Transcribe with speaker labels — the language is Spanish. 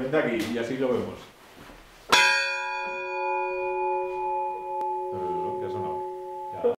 Speaker 1: Vente aquí y así lo vemos.